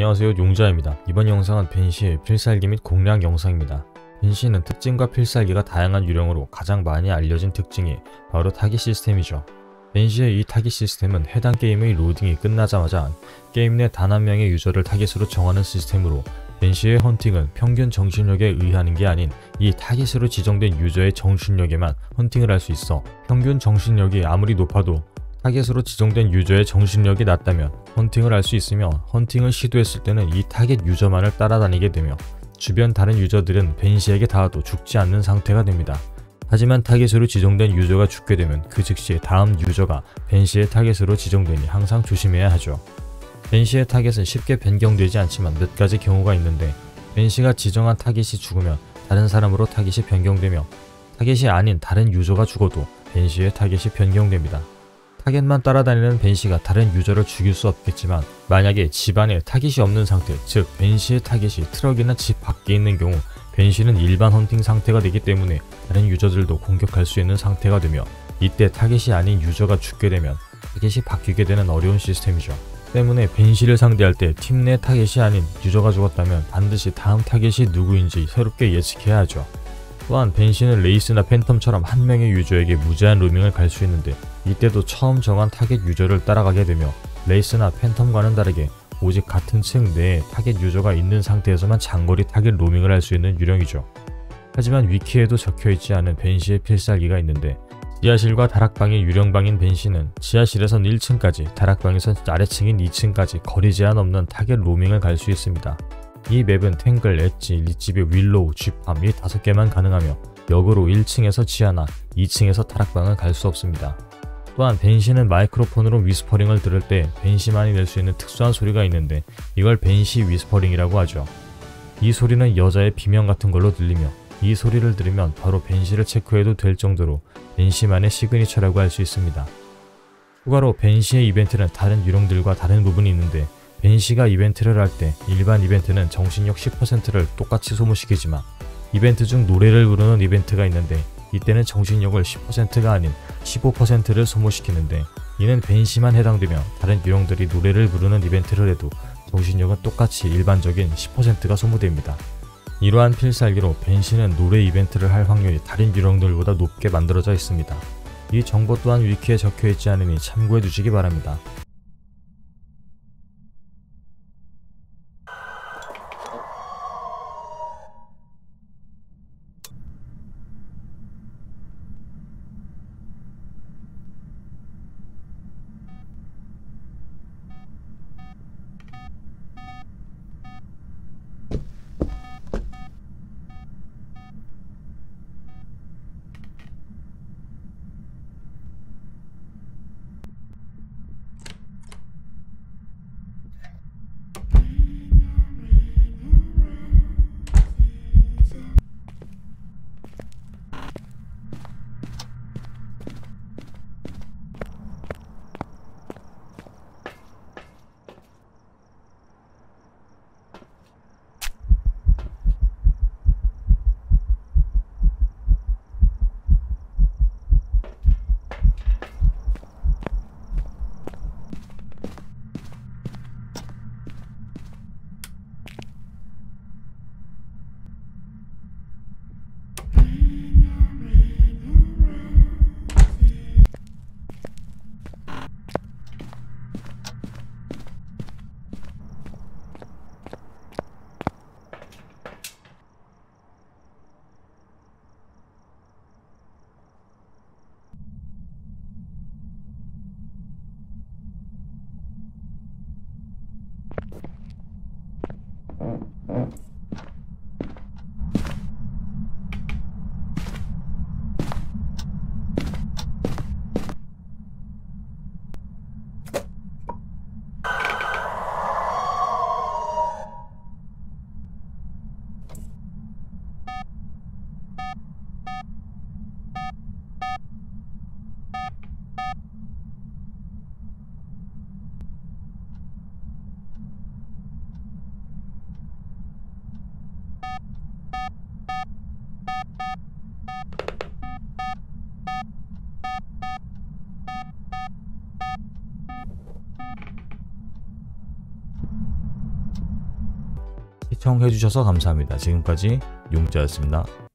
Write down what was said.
안녕하세요 용자입니다. 이번 영상은 밴시의 필살기 및 공략 영상입니다. 밴시는 특징과 필살기가 다양한 유령으로 가장 많이 알려진 특징이 바로 타깃 시스템이죠. 밴시의 이 타깃 시스템은 해당 게임의 로딩이 끝나자마자 게임 내 단 한 명의 유저를 타깃으로 정하는 시스템으로 밴시의 헌팅은 평균 정신력에 의하는 게 아닌 이 타깃으로 지정된 유저의 정신력에만 헌팅을 할 수 있어 평균 정신력이 아무리 높아도 타겟으로 지정된 유저의 정신력이 낮다면 헌팅을 할 수 있으며 헌팅을 시도했을 때는 이 타겟 유저만을 따라다니게 되며 주변 다른 유저들은 밴시에게 닿아도 죽지 않는 상태가 됩니다. 하지만 타겟으로 지정된 유저가 죽게 되면 그 즉시 다음 유저가 밴시의 타겟으로 지정되니 항상 조심해야 하죠. 밴시의 타겟은 쉽게 변경되지 않지만 몇 가지 경우가 있는데 밴시가 지정한 타겟이 죽으면 다른 사람으로 타겟이 변경되며 타겟이 아닌 다른 유저가 죽어도 밴시의 타겟이 변경됩니다. 타겟만 따라다니는 밴시가 다른 유저를 죽일 수 없겠지만 만약에 집안에 타겟이 없는 상태 즉 밴시의 타겟이 트럭이나 집 밖에 있는 경우 밴시는 일반 헌팅 상태가 되기 때문에 다른 유저들도 공격할 수 있는 상태가 되며 이때 타겟이 아닌 유저가 죽게 되면 타겟이 바뀌게 되는 어려운 시스템이죠. 때문에 밴시를 상대할 때 팀 내 타겟이 아닌 유저가 죽었다면 반드시 다음 타겟이 누구인지 새롭게 예측해야 하죠. 또한 밴시는 레이스나 팬텀처럼 한 명의 유저에게 무제한 로밍을 갈 수 있는데 이때도 처음 정한 타겟 유저를 따라가게 되며 레이스나 팬텀과는 다르게 오직 같은 층 내에 타겟 유저가 있는 상태에서만 장거리 타겟 로밍을 할 수 있는 유령이죠. 하지만 위키에도 적혀있지 않은 밴시의 필살기가 있는데 지하실과 다락방이 유령방인 밴시는 지하실에선 1층까지 다락방에선 아래층인 2층까지 거리 제한 없는 타겟 로밍을 갈 수 있습니다. 이 맵은 탱글, 엣지, 리치비, 윌로우, 쥐팜 이 다섯 개만 가능하며 역으로 1층에서 지하나 2층에서 타락방은 갈수 없습니다. 또한 벤시는 마이크로폰으로 whispering을 들을 때 벤시만이 낼 수 있는 특수한 소리가 있는데 이걸 벤시 whispering이라고 하죠. 이 소리는 여자의 비명 같은 걸로 들리며 이 소리를 들으면 바로 벤시를 체크해도 될 정도로 벤시만의 시그니처라고 할 수 있습니다. 추가로 벤시의 이벤트는 다른 유령들과 다른 부분이 있는데 벤시가 이벤트를 할 때 일반 이벤트는 정신력 10%를 똑같이 소모시키지만 이벤트 중 노래를 부르는 이벤트가 있는데 이때는 정신력을 10%가 아닌 15%를 소모시키는데 이는 벤시만 해당되며 다른 유령들이 노래를 부르는 이벤트를 해도 정신력은 똑같이 일반적인 10%가 소모됩니다. 이러한 필살기로 벤시는 노래 이벤트를 할 확률이 다른 유령들보다 높게 만들어져 있습니다. 이 정보 또한 위키에 적혀있지 않으니 참고해 두시기 바랍니다. 시청해주셔서 감사합니다. 지금까지 용자였습니다.